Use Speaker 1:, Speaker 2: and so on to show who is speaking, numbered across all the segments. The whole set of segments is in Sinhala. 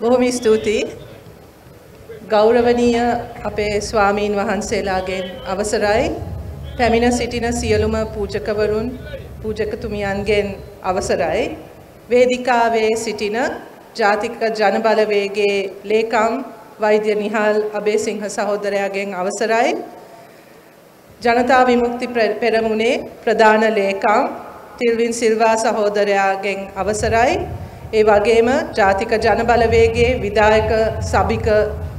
Speaker 1: බොහොම ස්තුතියි. ගෞරවනීය අපේ ස්වාමීන් වහන්සේලාගෙන් අවසරයි. පැමිණ සිටින සියලුම පූජකවරුන් පූජකතුමියන්ගෙන් අවසරයි. වේදිකාවේ සිටින ජාතික ජනබලවේගේ ලේකම් වෛද්‍ය නිහල් අබේසිංහ සහෝදරයාගෙන් අවසරයි. ජනතා විමුක්ති පෙරමුණේ ප්‍රධාන ලේකම් තිල්වින් සිල්වා සහෝදරයාගෙන් අවසරයි. ඒ වගේම ජාතික ජනබලවේගේ විදායක සභික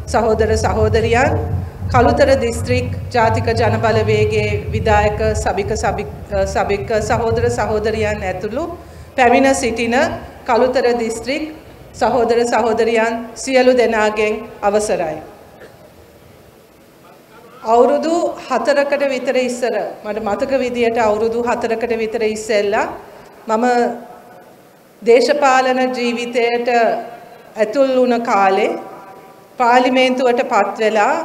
Speaker 1: සහෝදර සහෝදරියන් කළුතර දිස්ත්‍රික් ජාතික ජනබලවේගේ විදායක සභික සභික සහෝදර සහෝදරියන් ඇතුළු පැමිණ සිටින කළුතර දිස්ත්‍රික් සහෝදර සහෝදරියන් සියලු දෙනාගෙන් අවසරයි. අවුරුදු හතරකට විතර ඉස්සර මට මතක විදියට අවුරුදු හතරකට විතර ඉස්සෙල්ලා මම දේශපාලන ජීවිතයට ඇතුල් වුණ කාලේ පාර්ලිමේන්තුවට පත් වෙලා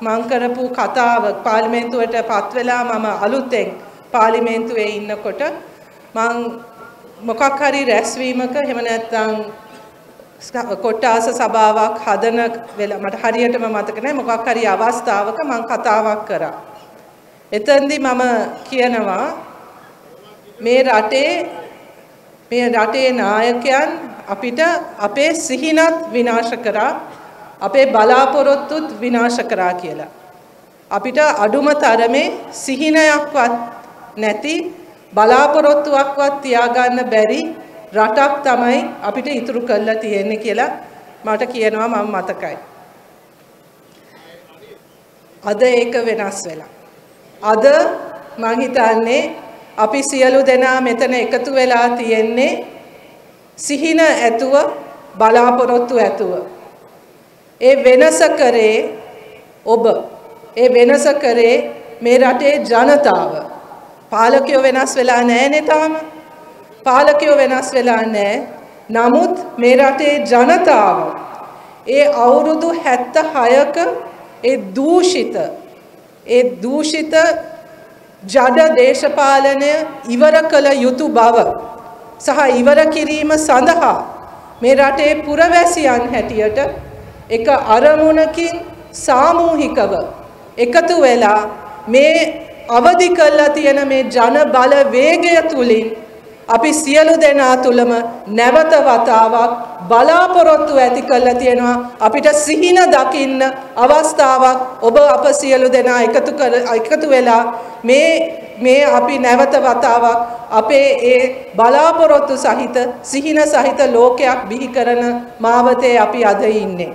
Speaker 1: මං කරපු කතාව පාර්ලිමේන්තුවට පත් වෙලා මම අලුතෙන් පාර්ලිමේන්තුවේ ඉන්නකොට මං මොකක් හරි රැස්වීමක එහෙම නැත්නම් කොට්ටාස සභාවක් හදන වෙලා මට හරියටම මතක නැහැ මොකක් හරි අවස්ථාවක මං කතාවක් කරා. එතෙන්දී මම කියනවා මේ රටේ මේ රටේ නායකයන් අපිට අපේ සිහිනත් විනාශ කරා අපේ බලාපොරොත්තුත් විනාශ කරා කියලා. අපිට අඩුම තරමේ සිහිනයක්වත් නැති බලාපොරොත්තුවක්වත් තියාගන්න බැරි රටක් තමයි අපිට ඉතුරු කරලා තියෙන්නේ කියලා මට කියනවා මම මතකයි. අද ඒක වෙනස් වෙලා. අද මං හිතන්නේ අපි සියලු දෙනා මෙතන එකතු වෙලා තියෙන්නේ සිහින ඇතුව බලාපොරොත්තු ඇතුව. ඒ වෙනස කරේ ඔබ. ඒ වෙනස කරේ මේ රටේ ජනතාව. පාලකයෝ වෙනස් වෙලා නැහැනේ තාම. පාලකයෝ වෙනස් වෙලා නැහැ. නමුත් මේ රටේ ජනතාව ඒ අවුරුදු 76ක ඒ දූෂිත ඒ දූෂිත ජඩ දේශපාලනය ඉවර කළ යුතු බව සහ ඉවර කිරීම සඳහා මේ රටේ පුරවැසියන් හැටියට එක අරමුණකින් සාමූහිකව එකතු වෙලා මේ අවදි කල්ලා තියෙන මේ ජන බල වේගය තුළින් අපි සියලු දෙනා තුළම නැවත වතාවක් බලාපොරොත්තු ඇති කරලා තියෙනවා අපිට සිහින දකින්න අවස්ථාවක් ඔබ අප සියලු දෙනා එකතු කර එකතු වෙලා මේ මේ අපි නැවත වතාවක් අපේ ඒ බලාපොරොත්තු සහිත සිහින සහිත ලෝකයක් බිහි කරන මාවතේ අපි අද ඉන්නේ.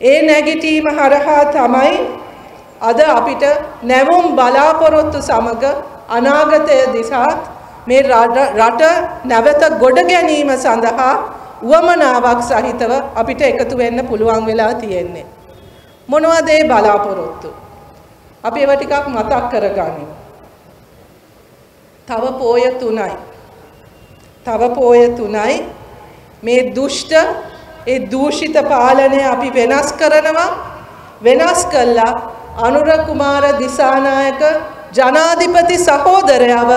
Speaker 1: ඒ නැගිටීම හරහා තමයි අද අපිට නැවුම් බලාපොරොත්තු සමග අනාගතය දිසාත් මේ රට නැවත ගොඩ ගැනීම සඳහා උවමනාවක් සහිතව අපිට එකතු වෙන්න පුළුවන් වෙලා තියෙන්නේ. මොනවද ඒ බලාපොරොත්තු? අපි ඒවා ටිකක් මතක් කරගනිමු. තව පෝය 3යි. තව පෝය 3යි මේ දුෂ්ට ඒ දූෂිත පාලනය අපි වෙනස් කරනවා වෙනස් කළා අනුර කුමාර දිසානායක ජනාධිපති සහෝදරයව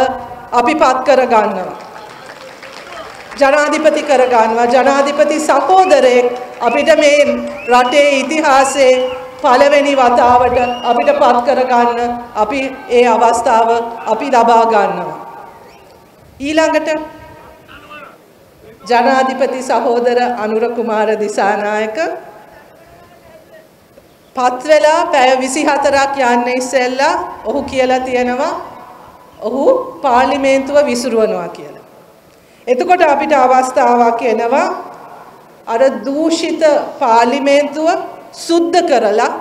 Speaker 1: අපි පත් කර ගන්නවා. ජනාධිපති කර ගන්නවා ජනාධිපති සහෝදරයෙක් අපිට මේ රටේ ඉතිහාසයේ පළවෙනි වතාවට අපිට පත් කරගන්න අපි ඒ අවස්ථාව අපි ලබා ගන්නවා. ඊළඟට ජනාධිපති සහෝදර අනුර කුමාර දිසානායක පත් වෙලා පැය 24ක් යන්න ඉස්සෙල්ලා ඔහු කියලා තියෙනවා ඔහු පාර්ලිමේන්තුව විසිරුවනවා කියලා. එතකොට අපිට අවස්ථාවක් එනවා අර දූෂිත පාර්ලිමේන්තුව සුද්ධ කරලා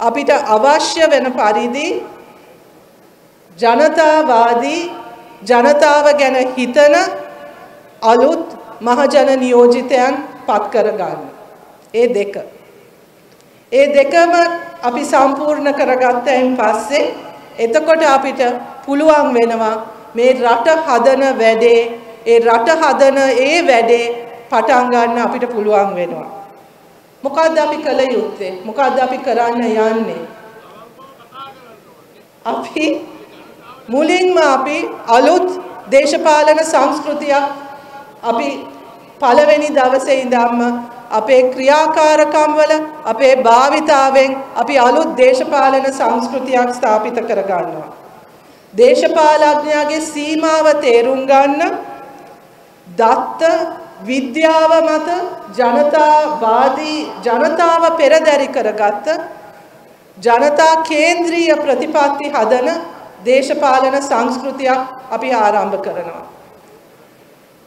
Speaker 1: අපිට අවශ්‍ය වෙන පරිදි ජනතාවාදී ජනතාව ගැන හිතන අලුත් මහජන නියෝජිතයන් පත් කර ගන්න. ඒ දෙක. ඒ දෙකම අපි සම්පූර්ණ කරගත්තයින් පස්සේ එතකොට අපිට පුළුවන් වෙනවා මේ රට හදන වැඩේ ඒ රට හදන ඒ වැඩේ පටන් ගන්න අපිට පුළුවන් වෙනවා. මොකද්ද අපි කළ යුත්තේ? මොකද්ද අපි කරන්න යන්නේ? අපි මුලින්ම අපි අලුත් දේශපාලන සංස්කෘතියක් අපි පළවෙනි දවසේ ඉඳන්ම අපේ ක්‍රියාකාරකම් වල අපේ භාවිතාවෙන් අපි අලුත් දේශපාලන සංස්කෘතියක් ස්ථාපිත කර ගන්නවා. දේශපාලඥයාගේ සීමාව තේරුම් ගන්න දත්ත විද්‍යාව මත ජනතාවාදී ජනතාව පෙරදැරි කරගත්ත ජනතා කේන්ද්‍රීය ප්‍රතිපත්ති හදන දේශපාලන සංස්කෘතියක් අපි ආරම්භ කරනවා.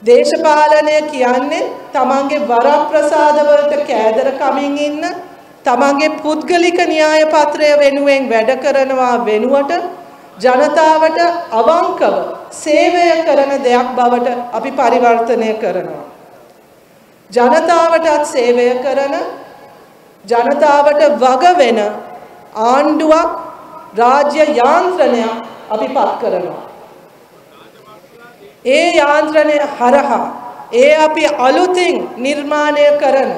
Speaker 1: දේශපාලනය කියන්නේ තමන්ගේ වරප්‍රසාදවලට කෑදර කමින් ඉන්න තමන්ගේ පුද්ගලික න්‍යාය පත්‍රය වෙනුවෙන් වැඩ කරනවා වෙනුවට ජනතාවට අවංකව සේවය කරන දෙයක් බවට අපි පරිවර්තනය කරනවා. ජනතාවටත් සේවය කරන ජනතාවට වග වෙන ආණ්ඩුවක් රාජ්‍ය යාන්ත්‍රණයක් අපි පත් කරනවා. ඒ යාන්ත්‍රණය හරහා ඒ අපි අලුතින් නිර්මාණය කරන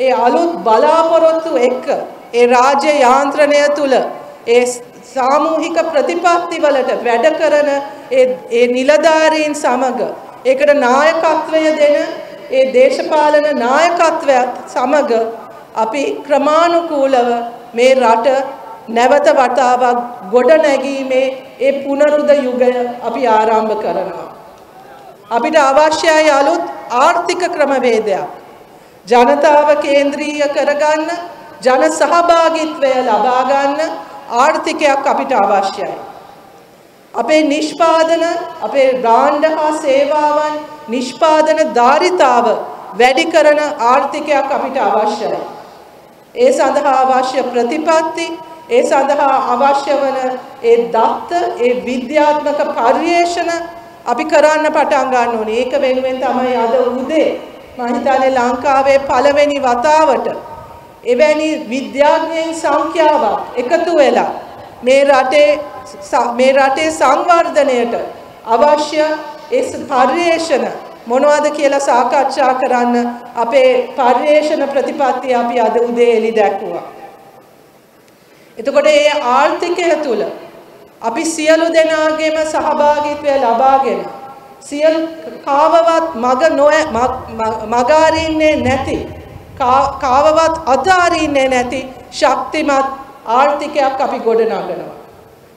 Speaker 1: ඒ අලුත් බලාපොරොත්තු එක්ක ඒ රාජ්‍ය යාන්ත්‍රණය තුල ඒ සාමූහික ප්‍රතිපත්ති වලට වැඩ කරන ඒ ඒ නිලධාරීන් සමග ඒකට නායකත්වය දෙන ඒ දේශපාලන නායකත්වයත් සමග අපි ක්‍රමානුකූලව මේ රට නැවත වතාවක් ගොඩ නැගීමේ ඒ පුනරුද යුගය අපි ආරම්භ කරනවා. අපිට අවශ්‍යයි අලුත් ආර්ථික ක්‍රමවේදයක්. ජනතාව කේන්ද්‍රීය කරගන්න ජන සහභාගිත්වය ලබා ගන්න ආර්ථිකයක් අපිට අවශ්‍යයි. අපේ නිෂ්පාදන අපේ බ්‍රාන්ඩ් හා සේවාවන් නිෂ්පාදන ධාරිතාව වැඩි කරන ආර්ථිකයක් අපිට අවශ්‍යයි. ඒ සඳහා අවශ්‍ය ප්‍රතිපත්ති ඒ සඳහා අවශ්‍ය වන ඒ දත්ත ඒ විද්‍යාත්මක පර්යේෂණ අපි කරන්න පටන් ගන්න ඕනේ. ඒක වෙනුවෙන් තමයි අද උදේ මම හිතන්නේ ලංකාවේ පළවෙනි වතාවට එවැනි විද්‍යාඥයන් සංඛ්‍යාවක් එකතු වෙලා මේ රටේ මේ රටේ සංවර්ධනයට අවශ්‍ය ඒ පර්යේෂණ මොනවද කියලා සාකච්ඡා කරන්න අපේ පර්යේෂණ ප්‍රතිපත්තිය අපි අද උදේ එළි දැක්වුවා. එතකොට මේ ආර්ථිකය තුල අපි සියලු දෙනාගේම සහභාගීත්වය ලබාගෙන සියලු කාවවත් මග නොය මගාරින්නේ නැති කාවවත් අතාරින්නේ නැති ශක්තිමත් ආර්ථිකයක් අපි ගොඩනගනවා.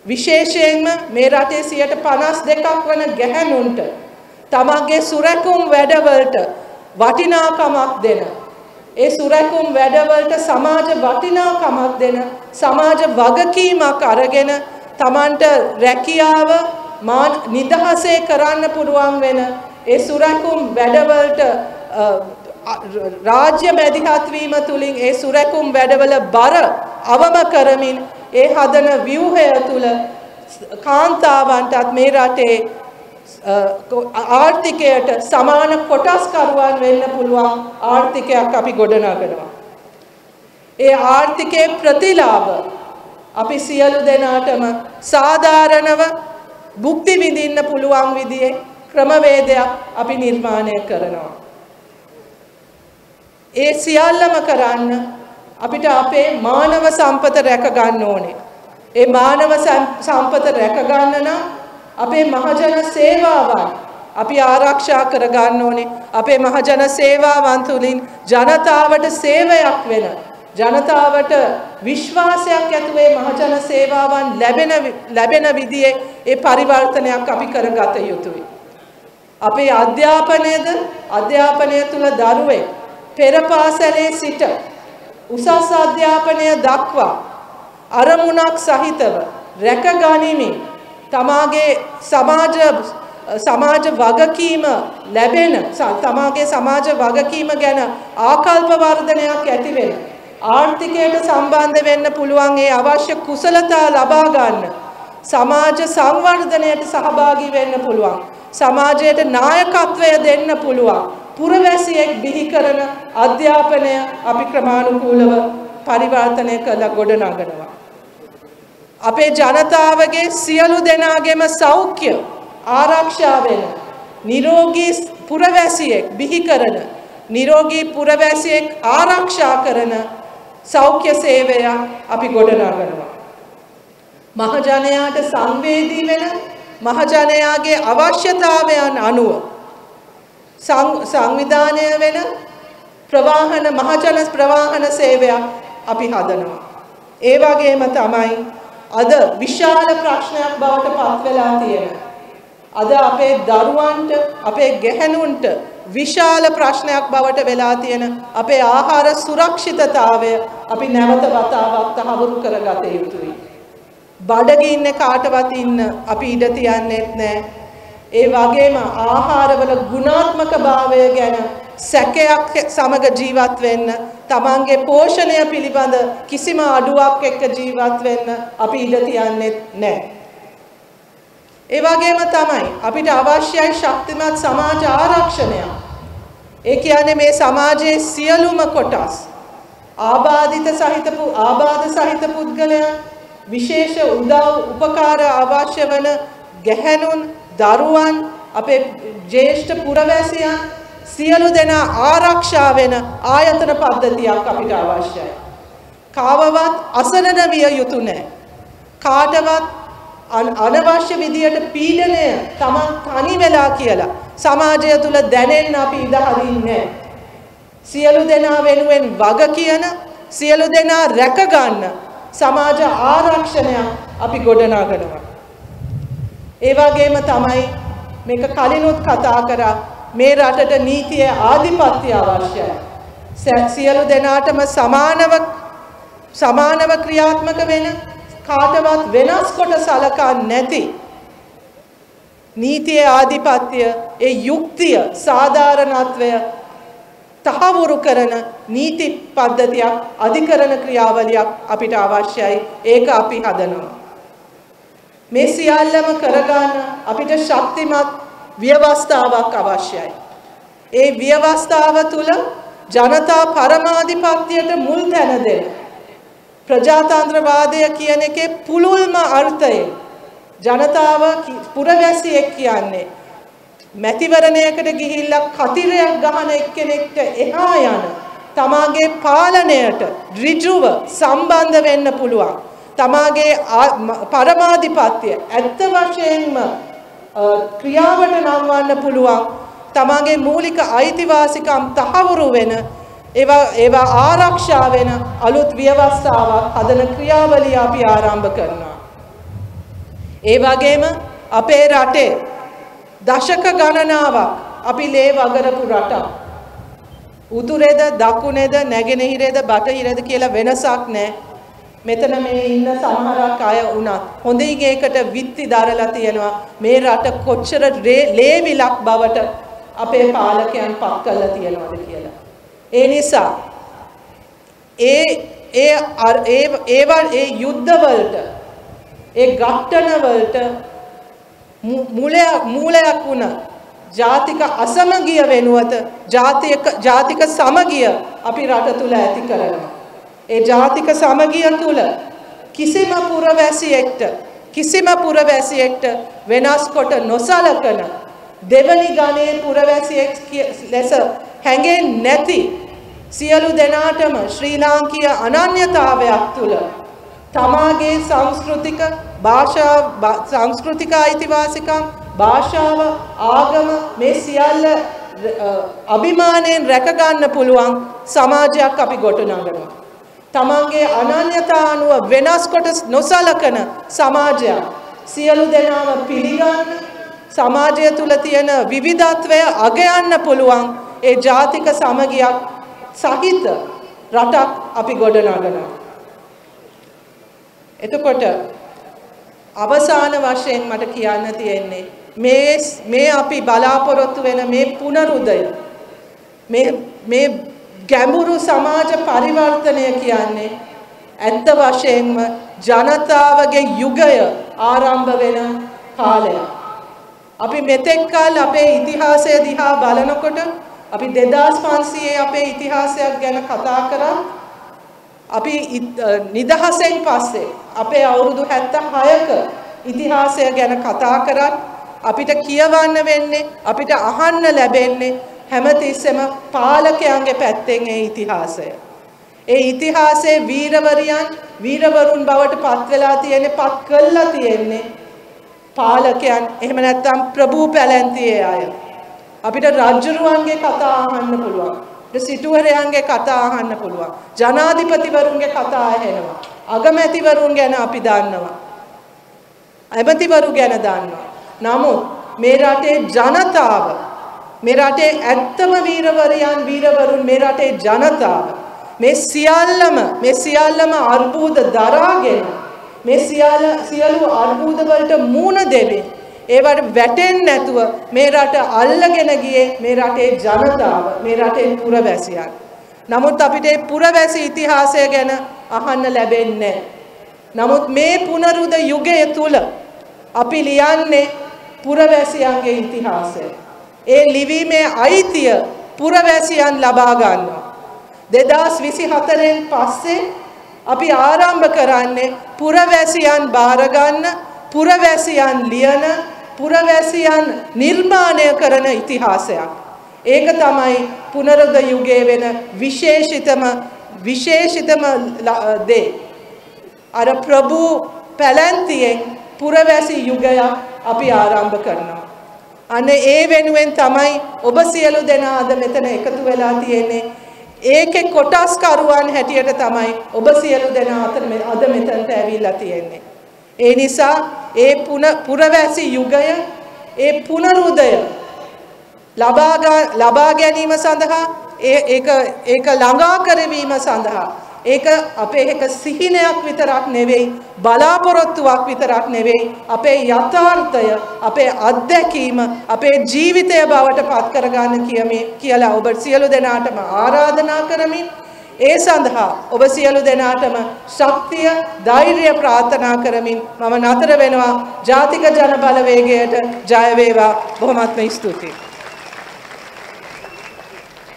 Speaker 1: විශේෂයෙන්ම මේ රටේ 52ක් වන ගැහැණුන්ට තමන්ගේ සුරැකුම් වැඩවලට වටිනාකමක් දෙන ඒ සුරැකුම් වැඩවලට සමාජ වටිනාකමක් දෙන සමාජ වගකීමක් අරගෙන තමන්ට රැකියාව නිදහසේ කරන්න පුළුවන් වෙන ඒ සුරැකුම් වැඩවලට රාජ්‍ය මැදිහත් වීම තුලින් ඒ සුරැකුම් වැඩවල බර අවම කරමින් ඒ හදන ව්‍යුහය තුල කාන්තාවන්ටත් මේ රටේ ආර්ථිකයට සමාන කොටස්කරුවන් වෙන්න පුළුවන් ආර්ථිකයක් අපි ගොඩනගනවා. ඒ ආර්ථිකයේ ප්‍රතිලාභ අපි සියලු දෙනාටම සාධාරණව භුක්ති විඳින්න පුළුවන් විදිහේ ක්‍රමවේදයක් අපි නිර්මාණය කරනවා. ඒ සියල්ලම කරන්න අපිට අපේ මානව සම්පත රැක ගන්න ඕනේ. ඒ මානව සම්පත රැක ගන්න නම් අපේ මහජන සේවාවන් අපි ආරක්ෂා කර ගන්න ඕනේ. අපේ මහජන සේවාවන් තුලින් ජනතාවට සේවයක් වෙන ජනතාවට විශ්වාසයක් ඇතුවේ මහජන සේවාවන් ලැබෙන ලැබෙන විදිහේ ඒ පරිවර්තනයක් අපි කරගත යුතුයි. අපේ අධ්‍යාපනයේද අධ්‍යාපනය තුල දරුවෙක් පෙර පාසලේ සිට උසස් අධ්‍යාපනය දක්වා අරමුණක් සහිතව රැක ගනිමින් තමාගේ සමාජ සමාජ වගකීම ලැබෙන තමාගේ සමාජ වගකීම ගැන ආකල්ප වර්ධනයක් ඇති වෙන ආර්ථිකයට සම්බන්ධ වෙන්න පුළුවන් ඒ අවශ්‍ය කුසලතා ලබා ගන්න සමාජ සංවර්ධනයට සහභාගී වෙන්න පුළුවන් සමාජයට නායකත්වය දෙන්න පුළුවන් පුරවැසියෙක් බිහි කරන අධ්‍යාපනය අපි ක්‍රමානුකූලව පරිවර්තනය කළ ගොඩනගනවා අපේ ජනතාවගේ සියලු දෙනාගේම සෞඛ්‍ය ආරක්ෂා වෙන නිරෝගී පුරවැසියෙක් බිහි කරන නිරෝගී පුරවැසියෙක් ආරක්ෂා කරන සෞඛ්‍ය සේවය අපි ගොඩනගනවා. මහජනයාට සංවේදී වෙන මහජනයාගේ අවශ්‍යතාවයන් අනුව සංවිධානය වෙන ප්‍රවාහන මහජන ප්‍රවාහන සේවයක් අපි හදනවා. ඒ වගේම තමයි අද විශාල ප්‍රශ්නයක් බවට පත් වෙලා තියෙන. අද අපේ දරුවන්ට අපේ ගැහැණුන්ට විශාල ප්‍රශ්නයක් බවට වෙලා තියෙන අපේ ආහාර සුරක්ෂිතතාවය අපි නැවත වතාවක් තහවුරු කරගත යුතුයි. බඩගින්නේ කාටවත් ඉන්න අපි ඉඩ තියන්නෙත් නැහැ. ඒ වගේම ආහාරවල ගුණාත්මක භාවය ගැන සැකයක් සමග ජීවත් වෙන්න තමන්ගේ පෝෂණය පිළිබඳ කිසිම අඩුවක් එක්ක ජීවත් වෙන්න අපි ඉඩ තියන්නෙත් නැහැ. ඒ වගේම තමයි අපිට අවශ්‍යයි ශක්තිමත් සමාජ ආරක්ෂණයක්. ඒ කියන්නේ මේ සමාජයේ සියලුම කොටස් ආබාධිත සහිත ආබාධ සහිත පුද්ගලයන් විශේෂ උදව් උපකාර අවශ්‍ය වන ගැහැණුන් දරුවන් අපේ ජ්‍යෙෂ්ඨ පුරවැසියන් සියලු දෙනා ආරක්ෂා වෙන ආයතන පද්ධතියක් අපිට අවශ්‍යයි. කාවවත් අසරණ විය යුතු නැහැ. කාටවත් අනවශ්‍ය විදියට පීඩනය තමන් තනි වෙලා කියලා සමාජය තුල දැනෙන්න අපි ඉඩ හරින්නේ සියලු දෙනා වෙනුවෙන් වග කියන සියලු දෙනා රැක ගන්න සමාජ ආරක්ෂණයක් අපි ගොඩනගනවා. ඒ වගේම තමයි මේක කලිනුත් කතා කරා මේ රටට නීතිය ආධිපත්‍ය අවශ්‍යයි. සියලු දෙනාටම සමානව සමානව ක්‍රියාත්මක වෙන කාටවත් වෙනස් කොට සලකා නැති නීතියේ ආධිපත්‍ය ඒ යුක්තිය සාධාරණත්වය තහවුරු කරන නීති පද්ධතියක් අධිකරණ ක්‍රියාවලියක් අපිට අවශ්‍යයි ඒක අපි හදනවා මේ සියල්ලම කරගන්න අපිට ශක්තිමත් ව්‍යවස්ථාවක් අවශ්‍යයි. ඒ ව්‍යවස්ථාව තුළ ජනතා පරමාධිපත්‍යයට මුල් තැන දෙන ප්‍රජාතන්ත්‍රවාදය කියන එකේ පුළුල්ම අර්ථය ජනතාව පුරවැසියෙක් කියන්නේ මැතිවරණයකට ගිහිල්ලා කතිරයක් ගහන එක්කෙනෙක්ට එහා යන තමාගේ පාලනයට ඍජුව සම්බන්ධ වෙන්න පුළුවන් තමාගේ පරමාධිපත්‍ය ඇත්ත වශයෙන්ම ක්‍රියාවට නම්වන්න පුළුවන් තමාගේ මූලික අයිතිවාසිකම් තහවුරු වෙන ඒවා ඒවා ආරක්ෂා වෙන අලුත් ව්‍යවස්ථාවක් හදන ක්‍රියාවලිය අපි ආරම්භ කරනවා. ඒ වගේම අපේ රටේ දශක ගණනාවක් අපි ලේ වගරපු රටක්. උතුරේද දකුණේද නැගෙනහිරේද බටහිරේද කියලා වෙනසක් නැහැ. මෙතන මේ ඉන්න සමහරක් අය වුණත් හොඳින් ඒකට විත්ති දරලා තියෙනවා මේ රට කොච්චර ලේවිලක් බවට අපේ පාලකයන් පත් කරලා තියෙනවද කියලා. ඒ නිසා ඒ ඒ ඒ ඒවා ඒ යුද්ධවලට ඒ ඝට්ටන වලට මූලයක් මූලයක් වුණ ජාතික අසමගිය වෙනුවත ජාතික ජාතික සමගිය අපි රට තුල ඇති කරනවා. ඒ ජාතික සමගිය තුල කිසිම පුරවැසියෙක්ට කිසිම පුරවැසියෙක්ට වෙනස් කොට නොසලකන දෙවනි ගණයේ පුරවැසියෙක් ලෙස හැඟෙන්නේ නැති සියලු දෙනාටම ශ්‍රී ලාංකීය අනන්‍යතාවයක් තුල තමාගේ සංස්කෘතික භාෂා සංස්කෘතික අයිතිවාසිකම් භාෂාව ආගම මේ සියල්ල අභිමාණයෙන් රැක ගන්න පුළුවන් සමාජයක් අපි ගොඩනගනවා තමන්ගේ අනන්‍යතා අනුව වෙනස් කොට නොසලකන සමාජයක් සියලු දෙනාම පිළිගන්න සමාජය තුළ තියෙන විවිධත්වය අගයන්න පුළුවන් ඒ ජාතික සමගියක් සහිත රටක් අපි ගොඩනගනවා. එතකොට අවසාන වශයෙන් මට කියන්න තියෙන්නේ මේ මේ අපි බලාපොරොත්තු වෙන මේ පුනරුදය මේ මේ ගැඹුරු සමාජ පරිවර්තනය කියන්නේ ඇත්ත වශයෙන්ම ජනතාවගේ යුගය ආරම්භ වෙන කාලයක්. අපි මෙතෙක් කල අපේ ඉතිහාසය දිහා බලනකොට අපි 2500 අපේ ඉතිහාසයක් ගැන කතා කරා. අපි නිදහසෙන් පස්සේ අපේ අවුරුදු 76ක ඉතිහාසය ගැන කතා කරත් අපිට කියවන්න වෙන්නේ අපිට අහන්න ලැබෙන්නේ හැමතිස්සෙම පාලකයන්ගේ පැත්තෙන් ඒ ඉතිහාසය. ඒ ඉතිහාසයේ වීරවරියන් වීරවරුන් බවට පත් වෙලා තියෙන්නේ පත් කළා තියෙන්නේ පාලකයන් එහෙම නැත්නම් ප්‍රභූ පැලැන්තියේ අය. අපිට රජ්ජුරුවන්ගේ කතා අහන්න පුළුවන්. සිටුවරයන්ගේ කතා අහන්න පුළුවන්. ජනාධිපතිවරුන්ගේ කතා ඇහෙනවා. අගමැතිවරුන් ගැන අපි දන්නවා. ඇමතිවරු ගැන දන්නවා. නමුත් මේ රටේ ජනතාව මේ රටේ ඇත්තම වීරවරයන් වීරවරුන් මේ රටේ ජනතාව මේ සියල්ලම මේ සියල්ලම අර්බුද දරාගෙන මේ සියල්ල සියලු අර්බුද වලට මූණ දෙමින් ඒවට වැටෙන්නේ නැතුව මේ රට අල්ලගෙන ගියේ මේ රටේ ජනතාව මේ රටේ පුරවැසියන්. නමුත් අපිට මේ පුරවැසි ඉතිහාසය ගැන අහන්න ලැබෙන්නේ නමුත් මේ පුනරුද යුගය තුල අපි ලියන්නේ පුරවැසියන්ගේ ඉතිහාසය. ඒ ලිවීමේ අයිතිය පුරවැසියන් ලබා ගන්නවා. 2024න් පස්සේ අපි ආරම්භ කරන්නේ පුරවැසියන් බාර ගන්න පුරවැසියන් ලියන පුරවැසියන් නිර්මාණය කරන ඉතිහාසයක්. ඒක තමයි පුනරුද යුගයේ වෙන විශේෂිතම විශේෂිතම දේ. අර ප්‍රභූ පැලැන්තියෙන් පුරවැසි යුගයක් අපි ආරම්භ කරනවා. අන්න ඒ වෙනුවෙන් තමයි ඔබ සියලු දෙනා අද මෙතන එකතු වෙලා තියෙන්නේ. ඒකේ කොටස්කරුවන් හැටියට තමයි ඔබ සියලු දෙනා අතර අද මෙතනට ඇවිල්ලා තියෙන්නේ. ඒ නිසා ඒ පුරවැසි යුගය ඒ පුනරුදය ලබා ගැනීම සඳහා ඒක ඒක ළඟා කරවීම සඳහා ඒක අපේ එක සිහිනයක් විතරක් නෙවෙයි බලාපොරොත්තුවක් විතරක් නෙවෙයි අපේ යථාර්ථය අපේ අත්දැකීම අපේ ජීවිතය බවට පත් කරගන්න කියමේ කියලා ඔබ සියලු දෙනාටම ආරාධනා කරමින් ඒ සඳහා ඔබ සියලු දෙනාටම ශක්තිය ධෛර්යය ප්‍රාර්ථනා කරමින් මම නතර වෙනවා ජාතික ජන බලවේගයට ජය වේවා. බොහොමත්ම ස්තුතියි.